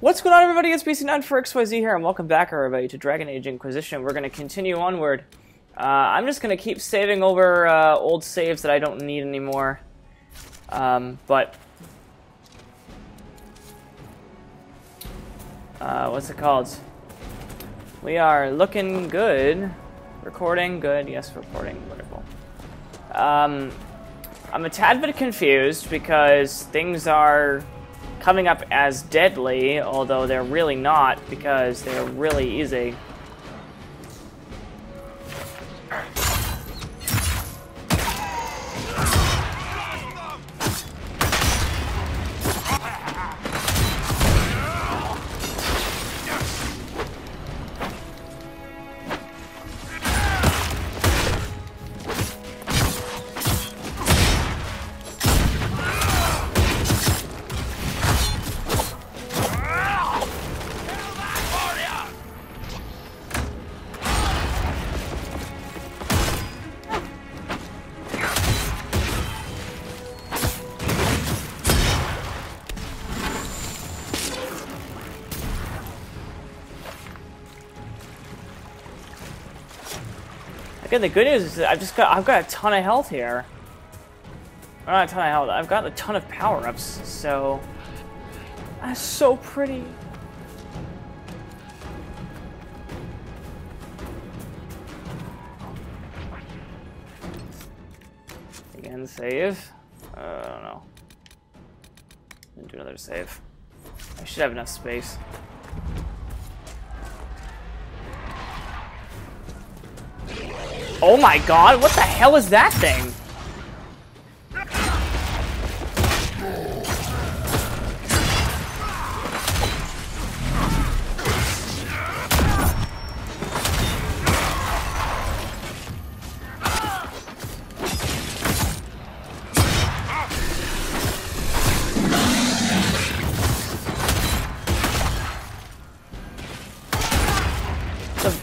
What's going on, everybody? It's BC9 for XYZ here, and welcome back, everybody, to Dragon Age Inquisition. We're going to continue onward. Uh, I'm just going to keep saving over uh, old saves that I don't need anymore. Um, but... Uh, what's it called? We are looking good. Recording, good. Yes, recording, wonderful. Um, I'm a tad bit confused because things are coming up as deadly, although they're really not because they're really easy. Again, the good news is I've just got I've got a ton of health here. Or not a ton of health. I've got a ton of power-ups, so that's so pretty. Again, save. Uh, I don't know. do another save. I should have enough space. Oh my god, what the hell is that thing?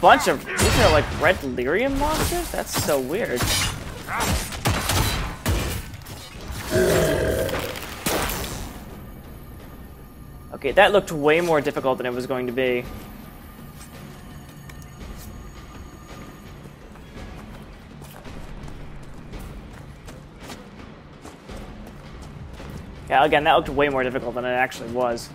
Bunch of these are like red lyrium monsters? That's so weird. Okay, that looked way more difficult than it was going to be. Yeah, again, that looked way more difficult than it actually was.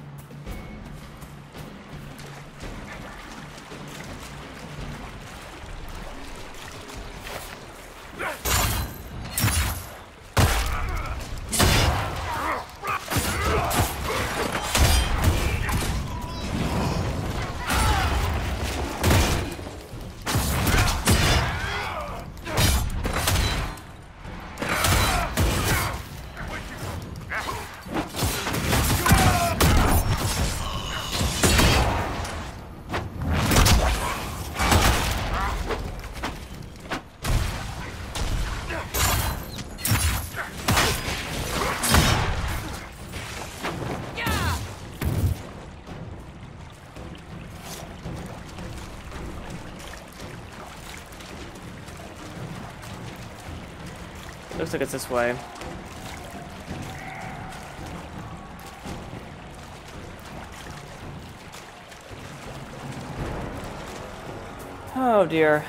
Looks like it's this way. Oh dear.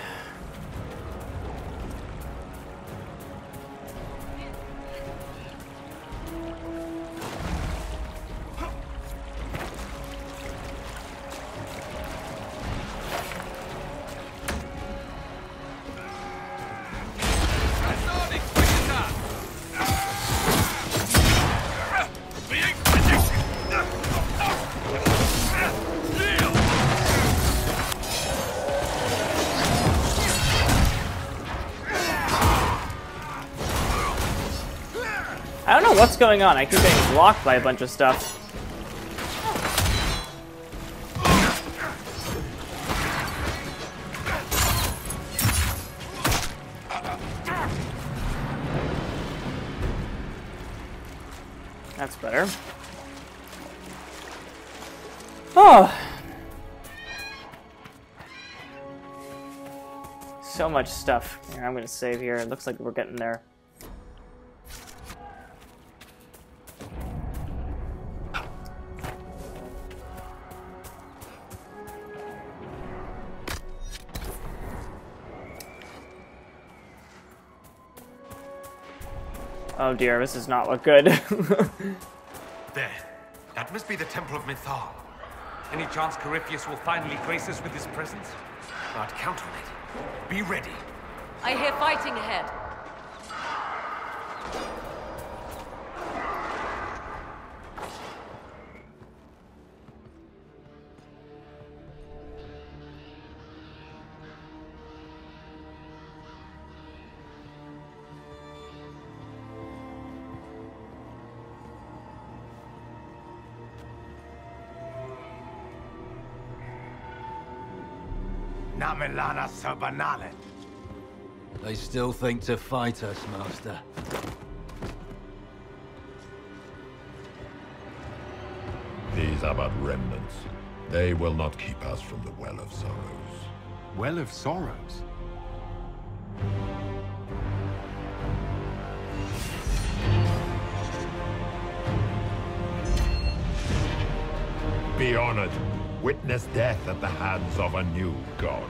What's going on. I keep getting blocked by a bunch of stuff. That's better. Oh! So much stuff. Here, I'm gonna save here. It looks like we're getting there. Oh dear, this does not look good. there. That must be the Temple of Mythal. Any chance Corypheus will finally grace us with his presence? I'd count on it. Be ready. I hear fighting ahead. Namelana Sabanale. They still think to fight us, Master. These are but remnants. They will not keep us from the Well of Sorrows. Well of Sorrows? Be honored. Witness death at the hands of a new god.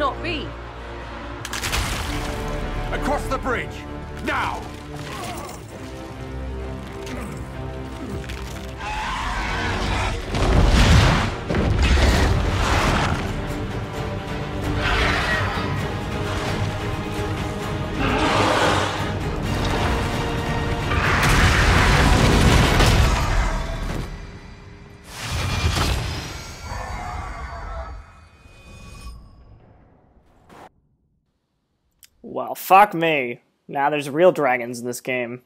Cannot be. Fuck me. Now there's real dragons in this game.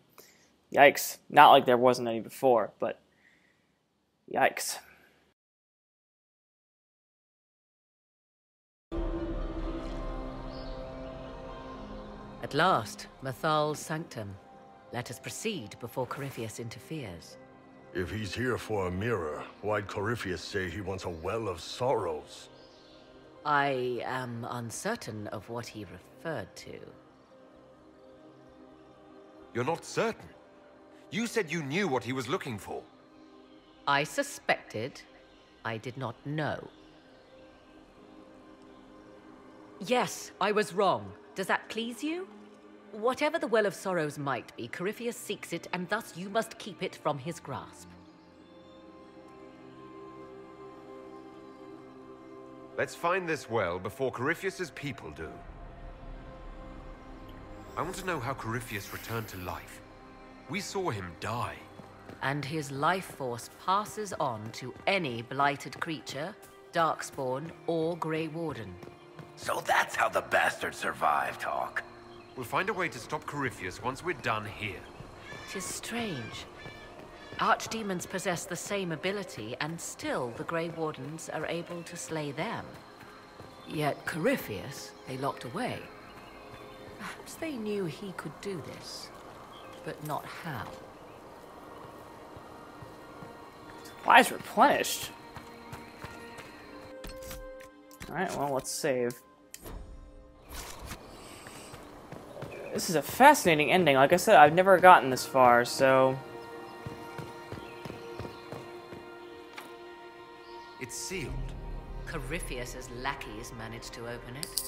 Yikes. Not like there wasn't any before, but yikes. At last, Mythal's sanctum. Let us proceed before Corypheus interferes. If he's here for a mirror, why'd Corypheus say he wants a well of sorrows? I am uncertain of what he referred to. You're not certain. You said you knew what he was looking for. I suspected. I did not know. Yes, I was wrong. Does that please you? Whatever the Well of Sorrows might be, Corypheus seeks it, and thus you must keep it from his grasp. Let's find this well before Corypheus's people do. I want to know how Corypheus returned to life. We saw him die. And his life force passes on to any blighted creature, Darkspawn, or Grey Warden. So that's how the bastard survived, Hawke. We'll find a way to stop Corypheus once we're done here. Tis strange. Archdemons possess the same ability, and still the Grey Wardens are able to slay them. Yet Corypheus, they locked away. Perhaps they knew he could do this, but not how. Why is replenished? Alright, well, let's save. This is a fascinating ending. Like I said, I've never gotten this far, so... It's sealed. Corypheus's lackeys managed to open it.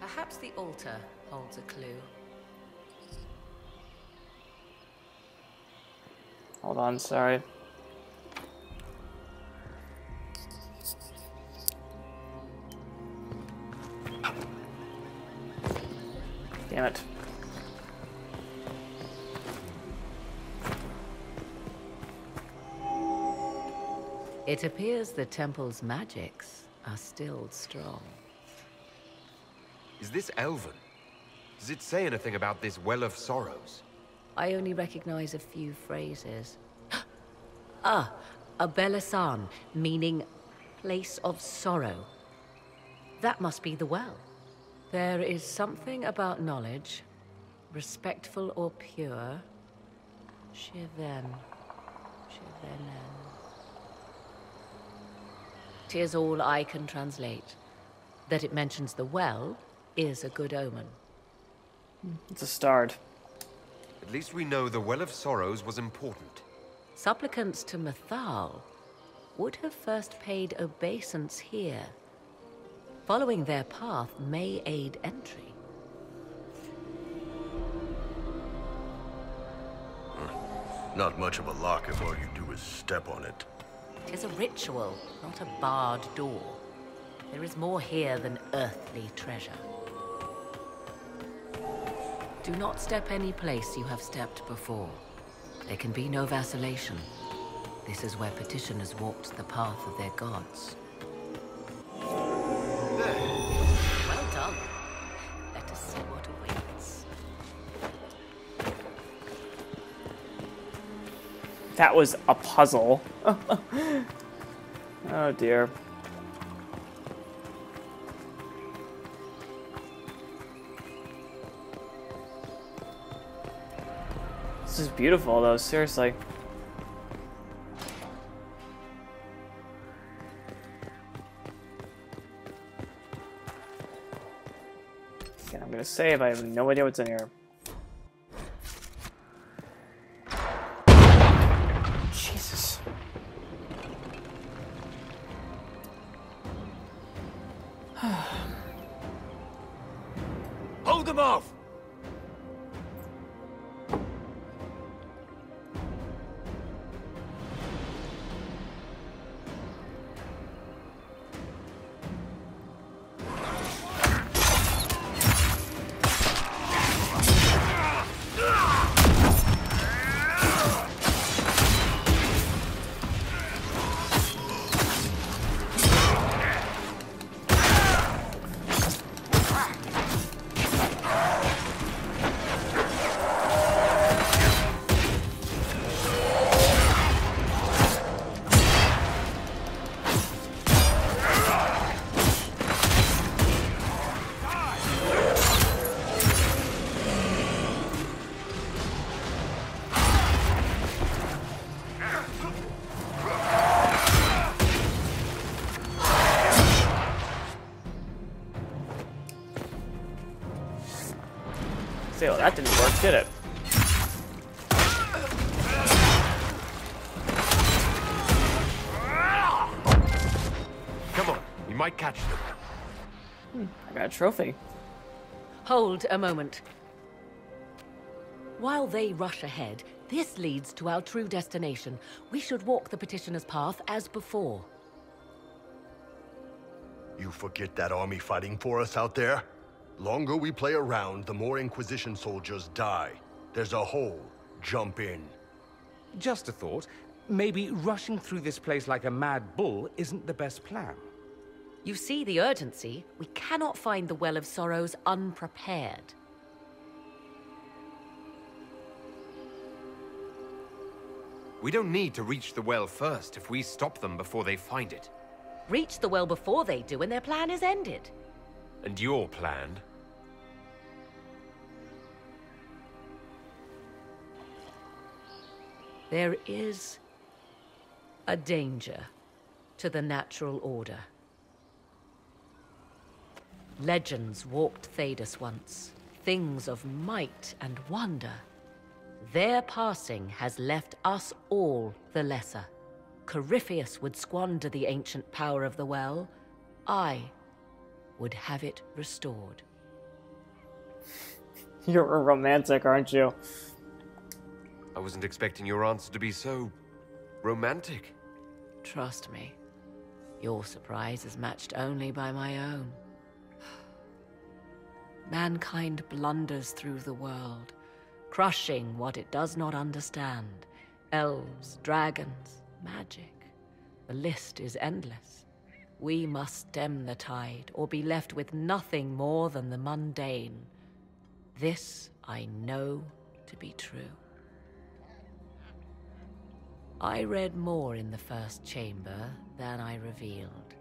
Perhaps the altar holds a clue. Hold on, sorry. Damn it. It appears the temple's magics are still strong. Is this Elven? Does it say anything about this Well of Sorrows? I only recognize a few phrases. ah, a Belasan, meaning place of sorrow. That must be the well. There is something about knowledge, respectful or pure. Shiven. Shivenen. Tis all I can translate. That it mentions the well is a good omen. It's a start. At least we know the Well of Sorrows was important. Supplicants to Mythal would have first paid obeisance here. Following their path may aid entry. Hmm. Not much of a lock if all you do is step on it. Tis a ritual, not a barred door. There is more here than earthly treasure. Do not step any place you have stepped before. There can be no vacillation. This is where petitioners walked the path of their gods. Well done. Let us see what awaits. That was a puzzle. oh dear. Beautiful though, seriously. Okay, I'm gonna save, I have no idea what's in here. That didn't work, did it? Come on, we might catch them. Hmm, I got a trophy. Hold a moment. While they rush ahead, this leads to our true destination. We should walk the petitioner's path as before. You forget that army fighting for us out there? Longer we play around, the more Inquisition soldiers die. There's a hole. Jump in. Just a thought. Maybe rushing through this place like a mad bull isn't the best plan. You see the urgency? We cannot find the Well of Sorrows unprepared. We don't need to reach the well first if we stop them before they find it. Reach the well before they do and their plan is ended. And your plan? There is a danger to the natural order. Legends walked Thedas once, things of might and wonder. Their passing has left us all the lesser. Corypheus would squander the ancient power of the well. I would have it restored. You're a romantic, aren't you? I wasn't expecting your answer to be so... romantic. Trust me, your surprise is matched only by my own. mankind blunders through the world, crushing what it does not understand. Elves, dragons, magic. The list is endless. We must stem the tide, or be left with nothing more than the mundane. This I know to be true. I read more in the first chamber than I revealed.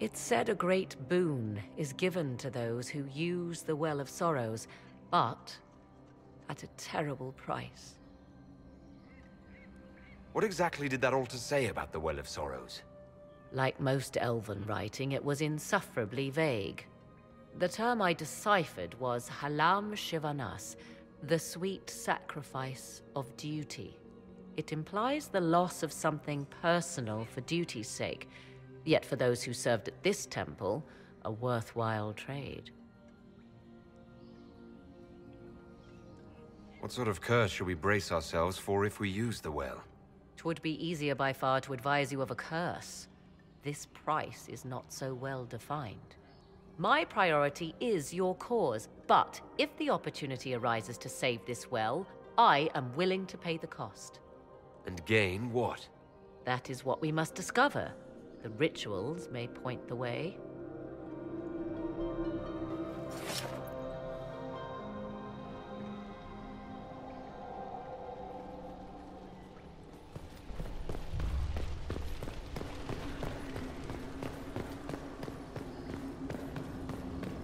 It said a great boon is given to those who use the Well of Sorrows, but at a terrible price. What exactly did that altar say about the Well of Sorrows? Like most elven writing, it was insufferably vague. The term I deciphered was Halam'shivanas, the sweet sacrifice of duty. It implies the loss of something personal for duty's sake, yet for those who served at this temple, a worthwhile trade. What sort of curse should we brace ourselves for if we use the well? Twould be easier by far to advise you of a curse. This price is not so well defined. My priority is your cause, but if the opportunity arises to save this well, I am willing to pay the cost. And gain what? That is what we must discover. The rituals may point the way.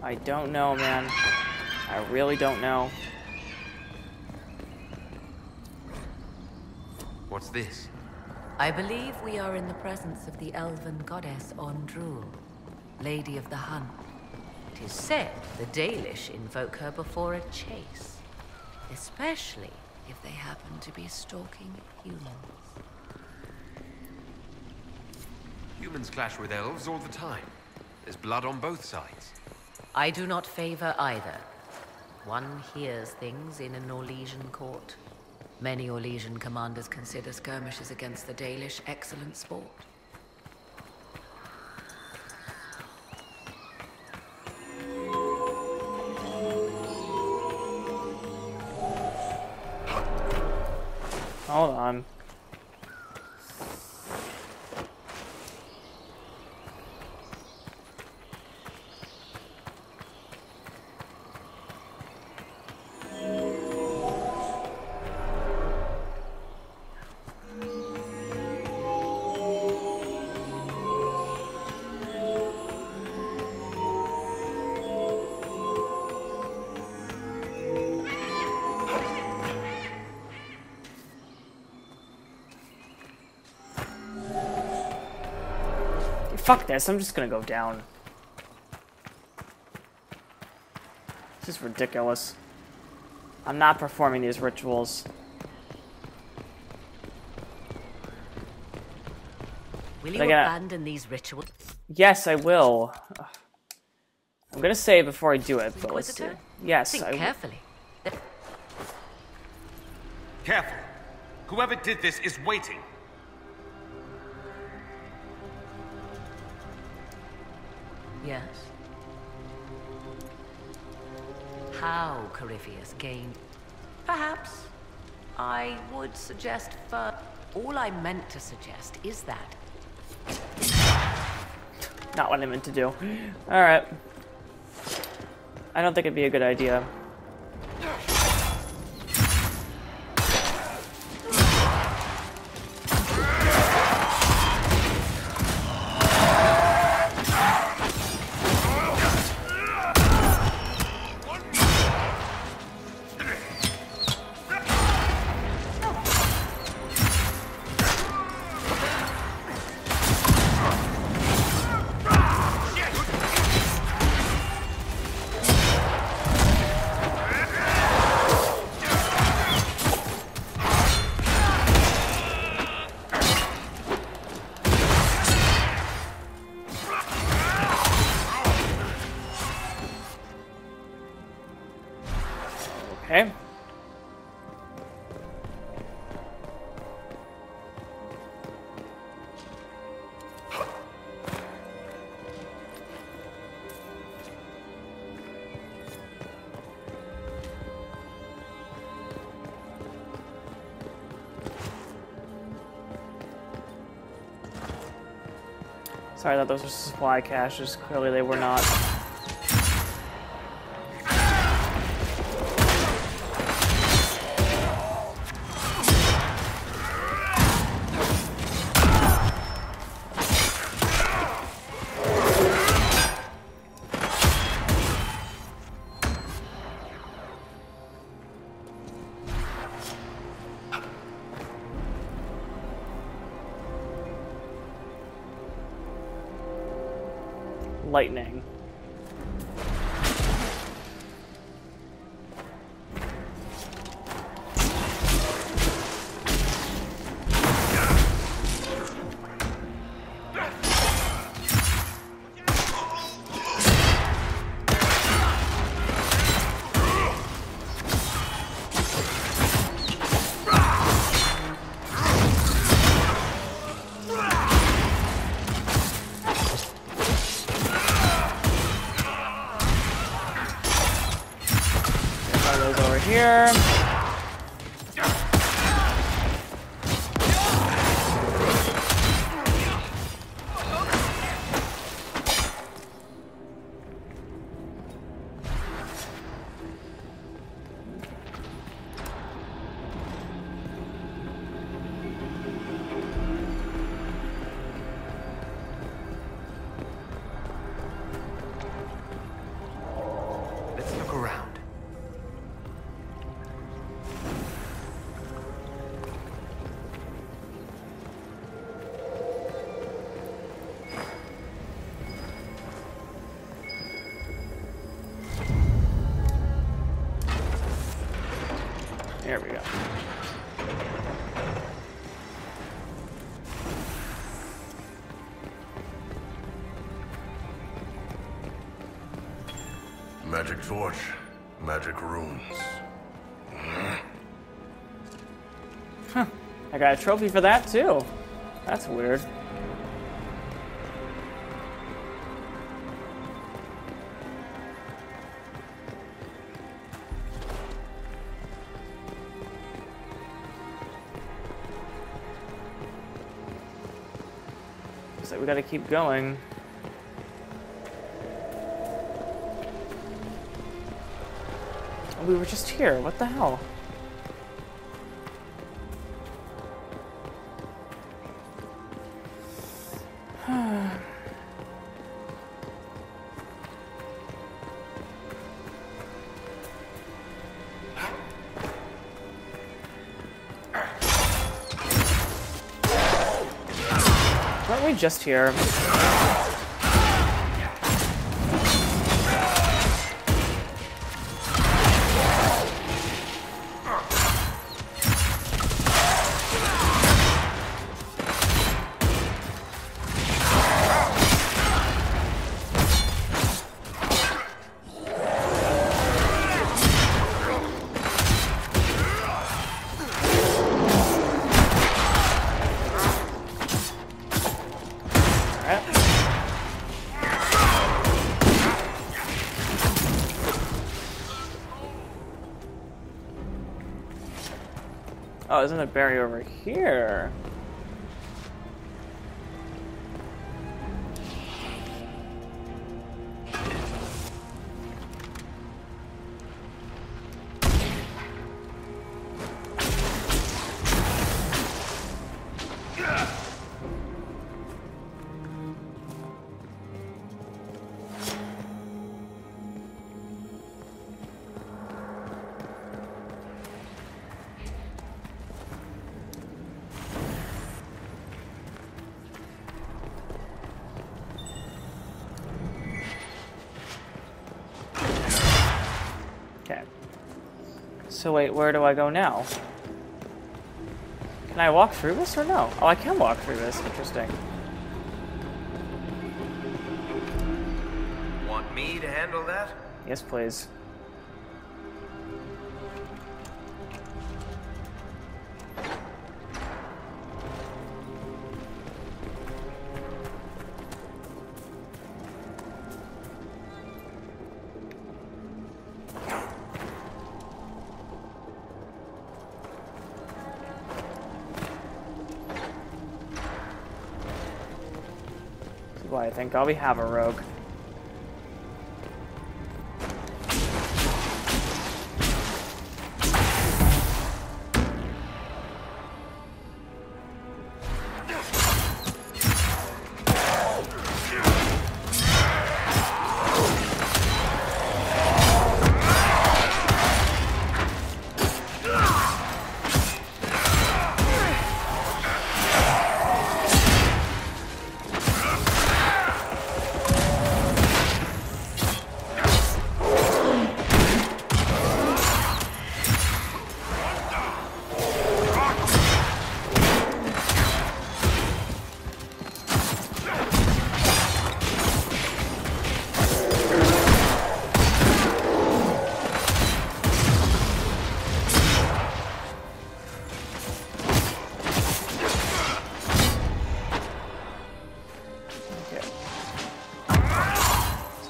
I don't know, man. I really don't know. What's this? I believe we are in the presence of the elven goddess Andruil, Lady of the Hunt. It is said the Dalish invoke her before a chase, especially if they happen to be stalking humans. Humans clash with elves all the time. There's blood on both sides. I do not favor either. One hears things in an Orlesian court. Many Orlesian commanders consider skirmishes against the Dalish excellent sport. Fuck this, I'm just gonna go down. This is ridiculous. I'm not performing these rituals. Will you I gotta- abandon these rituals? Yes, I will. Ugh. I'm gonna say it before I do it, but let's see. Inquisitor? Yes, Think I will. carefully. Careful! Whoever did this is waiting. Yes. How Corypheus gained... Perhaps. I would suggest first... All I meant to suggest is that Not what I meant to do. Alright. I don't think it'd be a good idea. Sorry, thought those were supply caches. Clearly they were not. Those Magic torch, magic runes. Huh. I got a trophy for that too. That's weird. Looks like we gotta keep going. We were just here. What the hell? Weren't we just here? Oh, isn't a barrier over here? So wait, where do I go now? Can I walk through this or no? Oh, I can walk through this. Interesting. Want me to handle that? Yes, please. Why I think I'll be have a rogue.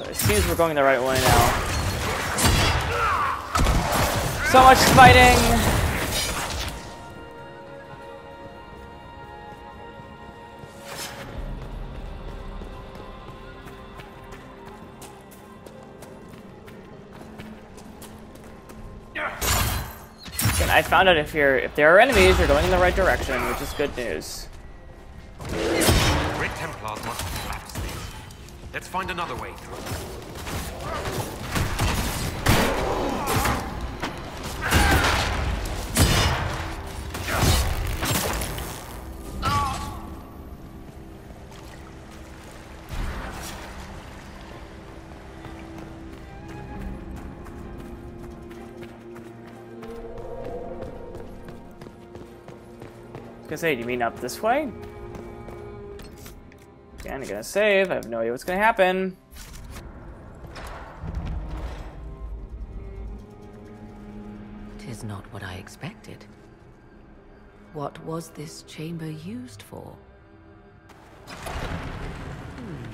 It seems we're going the right way now. So much fighting! I found out if you're if there are enemies, you're going in the right direction, which is good news. Let's find another way through. gonna say, do you mean up this way? Again, I'm gonna save. I have no idea what's gonna happen. Tis not what I expected. What was this chamber used for? Hmm.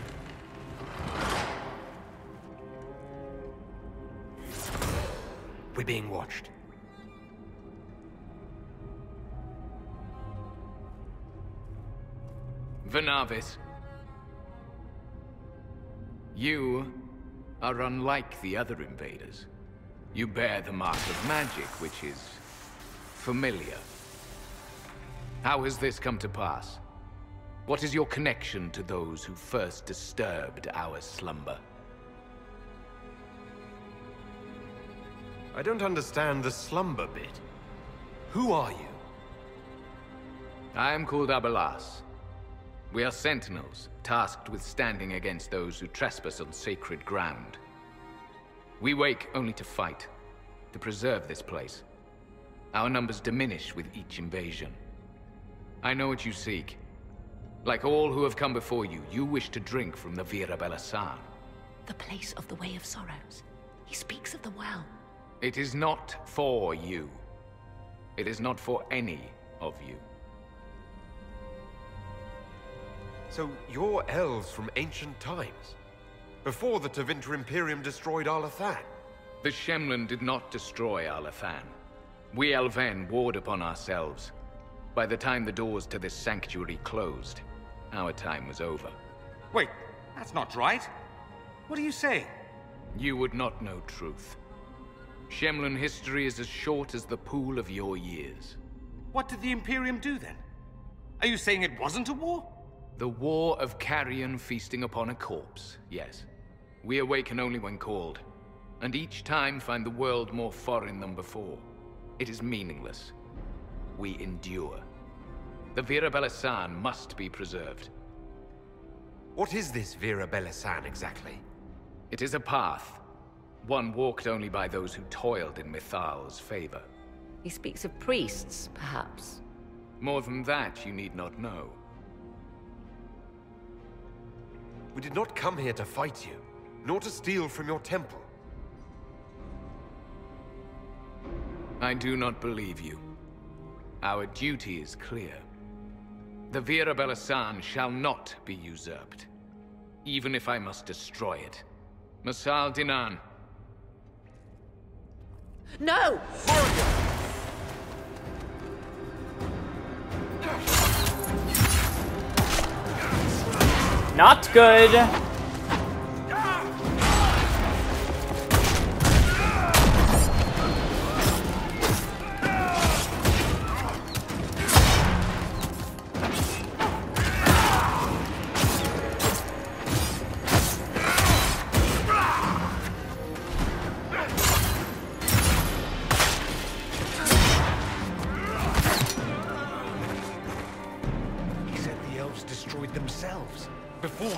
We're being watched. Venavis. You are unlike the other invaders. You bear the mark of magic, which is familiar. How has this come to pass? What is your connection to those who first disturbed our slumber? I don't understand the slumber bit. Who are you? I am called Abelas. We are sentinels, tasked with standing against those who trespass on sacred ground. We wake only to fight, to preserve this place. Our numbers diminish with each invasion. I know what you seek. Like all who have come before you, you wish to drink from the Vir'abelasan. The place of the Way of Sorrows. He speaks of the well. It is not for you. It is not for any of you. So you're elves from ancient times? Before the Tevinter Imperium destroyed Arlathan? The Shemlen did not destroy Arlathan. We Elven warred upon ourselves. By the time the doors to this sanctuary closed, our time was over. Wait, that's not right. What are you saying? You would not know truth. Shemlen history is as short as the pool of your years. What did the Imperium do then? Are you saying it wasn't a war? The war of carrion feasting upon a corpse, yes. We awaken only when called, and each time find the world more foreign than before. It is meaningless. We endure. The Vir'abelasan must be preserved. What is this Vir'abelasan exactly? It is a path, one walked only by those who toiled in Mythal's favor. He speaks of priests, perhaps. More than that, you need not know. We did not come here to fight you, nor to steal from your temple. I do not believe you. Our duty is clear. The Vir'abelasan shall not be usurped, even if I must destroy it. Masal Dinan, No! Not good.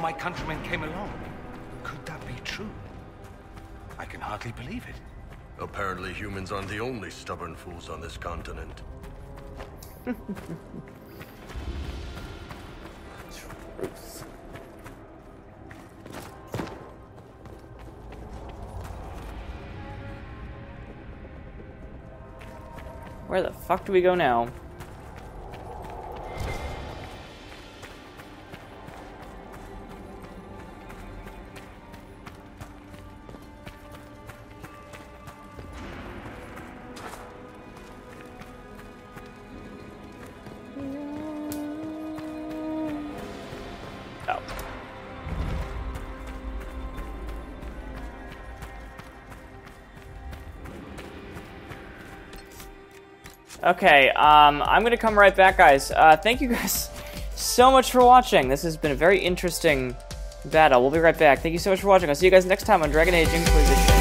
My countrymen came along. Could that be true? I can hardly believe it. Apparently humans aren't the only stubborn fools on this continent. Where the fuck do we go now? Okay, um, I'm gonna come right back, guys. Uh, thank you guys so much for watching. This has been a very interesting battle. We'll be right back. Thank you so much for watching. I'll see you guys next time on Dragon Age Inquisition.